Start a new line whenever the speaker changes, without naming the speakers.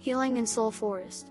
Healing in Soul Forest.